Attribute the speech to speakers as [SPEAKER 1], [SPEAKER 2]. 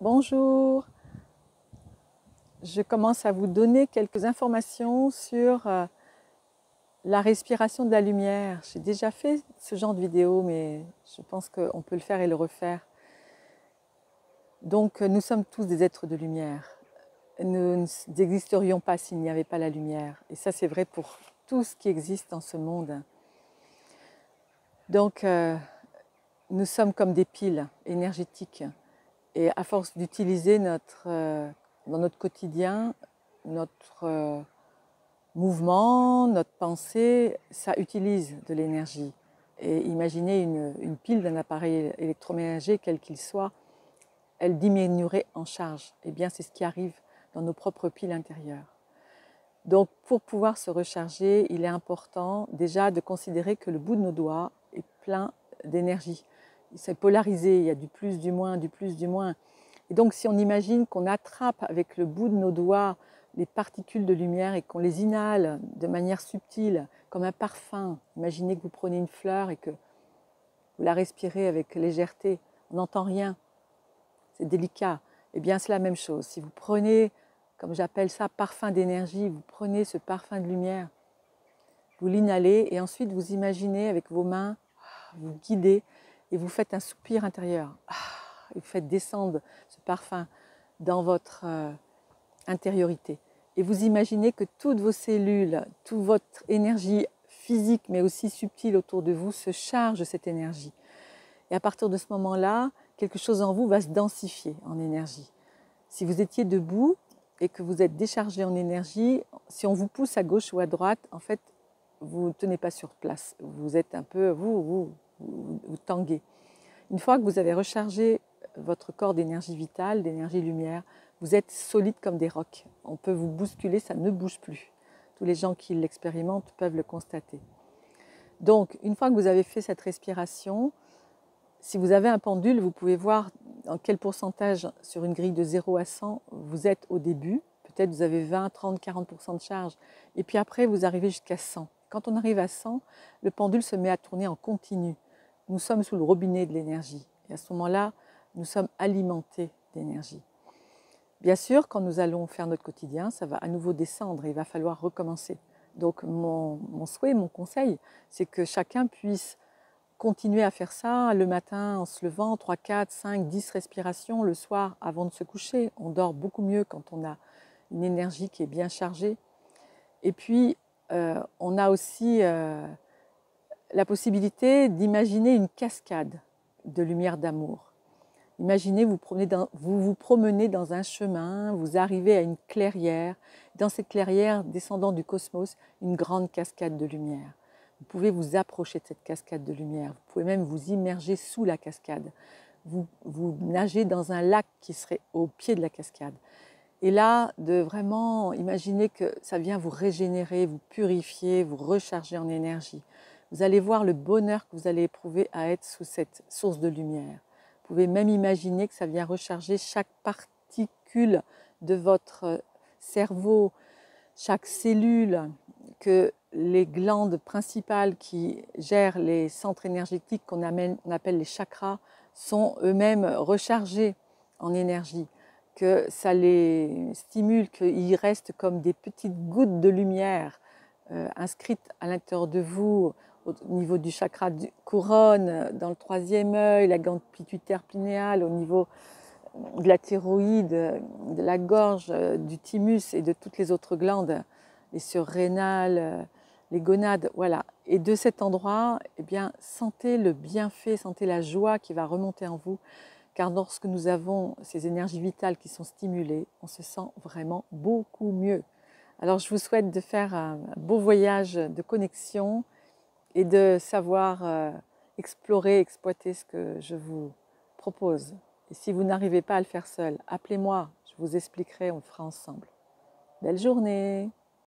[SPEAKER 1] Bonjour. Je commence à vous donner quelques informations sur euh, la respiration de la lumière. J'ai déjà fait ce genre de vidéo, mais je pense qu'on peut le faire et le refaire. Donc, nous sommes tous des êtres de lumière. Nous n'existerions pas s'il n'y avait pas la lumière. Et ça, c'est vrai pour tout ce qui existe dans ce monde. Donc, euh, nous sommes comme des piles énergétiques et à force d'utiliser notre, euh, dans notre quotidien, notre euh, mouvement, notre pensée, ça utilise de l'énergie. Et imaginez une, une pile d'un appareil électroménager, quel qu'il soit, elle diminuerait en charge. Et eh bien, c'est ce qui arrive dans nos propres piles intérieures. Donc, pour pouvoir se recharger, il est important déjà de considérer que le bout de nos doigts est plein d'énergie c'est polarisé, il y a du plus, du moins, du plus, du moins. Et donc si on imagine qu'on attrape avec le bout de nos doigts les particules de lumière et qu'on les inhale de manière subtile, comme un parfum, imaginez que vous prenez une fleur et que vous la respirez avec légèreté, on n'entend rien, c'est délicat. Eh bien c'est la même chose. Si vous prenez, comme j'appelle ça, parfum d'énergie, vous prenez ce parfum de lumière, vous l'inhalez et ensuite vous imaginez avec vos mains, vous guidez et vous faites un soupir intérieur. Ah, et vous faites descendre ce parfum dans votre euh, intériorité. Et vous imaginez que toutes vos cellules, toute votre énergie physique, mais aussi subtile autour de vous, se charge de cette énergie. Et à partir de ce moment-là, quelque chose en vous va se densifier en énergie. Si vous étiez debout et que vous êtes déchargé en énergie, si on vous pousse à gauche ou à droite, en fait, vous ne tenez pas sur place. Vous êtes un peu, vous, vous, vous, tanguez. Une fois que vous avez rechargé votre corps d'énergie vitale, d'énergie lumière, vous êtes solide comme des rocs. On peut vous bousculer, ça ne bouge plus. Tous les gens qui l'expérimentent peuvent le constater. Donc, une fois que vous avez fait cette respiration, si vous avez un pendule, vous pouvez voir dans quel pourcentage sur une grille de 0 à 100 vous êtes au début. Peut-être vous avez 20, 30, 40% de charge. Et puis après, vous arrivez jusqu'à 100. Quand on arrive à 100, le pendule se met à tourner en continu nous sommes sous le robinet de l'énergie. Et à ce moment-là, nous sommes alimentés d'énergie. Bien sûr, quand nous allons faire notre quotidien, ça va à nouveau descendre et il va falloir recommencer. Donc mon, souhait, mon conseil, c'est que chacun puisse continuer à faire ça le matin en se levant, 3, 4, 5, 10 respirations, le soir avant de se coucher. On dort beaucoup mieux quand on a une énergie qui est bien chargée. Et puis, euh, on a aussi euh, la possibilité d'imaginer une cascade de lumière d'amour. Imaginez, vous, vous vous promenez dans un chemin, vous arrivez à une clairière, dans cette clairière, descendant du cosmos, une grande cascade de lumière. Vous pouvez vous approcher de cette cascade de lumière, vous pouvez même vous immerger sous la cascade. Vous, vous nagez dans un lac qui serait au pied de la cascade. Et là, de vraiment imaginer que ça vient vous régénérer, vous purifier, vous recharger en énergie vous allez voir le bonheur que vous allez éprouver à être sous cette source de lumière. Vous pouvez même imaginer que ça vient recharger chaque particule de votre cerveau, chaque cellule, que les glandes principales qui gèrent les centres énergétiques qu'on appelle les chakras sont eux-mêmes rechargés en énergie, que ça les stimule, qu'ils restent comme des petites gouttes de lumière euh, inscrites à l'intérieur de vous, au niveau du chakra couronne, dans le troisième œil, la glande pituitaire pinéale, au niveau de la thyroïde, de la gorge, du thymus et de toutes les autres glandes, les surrénales, les gonades, voilà. Et de cet endroit, eh bien, sentez le bienfait, sentez la joie qui va remonter en vous, car lorsque nous avons ces énergies vitales qui sont stimulées, on se sent vraiment beaucoup mieux. Alors je vous souhaite de faire un beau voyage de connexion, et de savoir euh, explorer, exploiter ce que je vous propose. Et si vous n'arrivez pas à le faire seul, appelez-moi, je vous expliquerai, on le fera ensemble. Belle journée